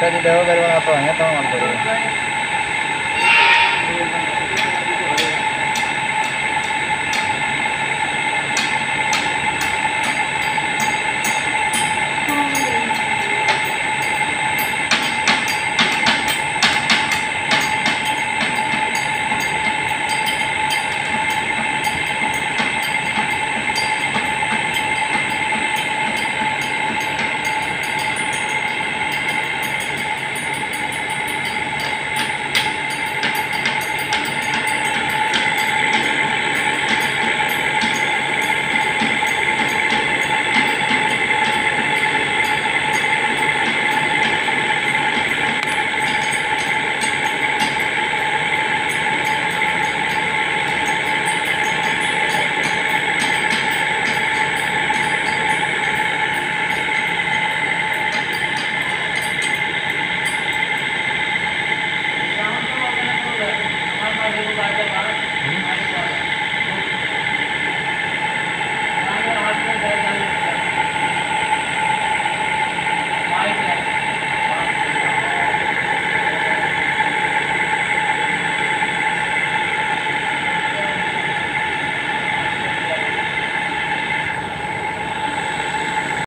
કદી દવા કરવા આપણો અહીંયા તો મળતો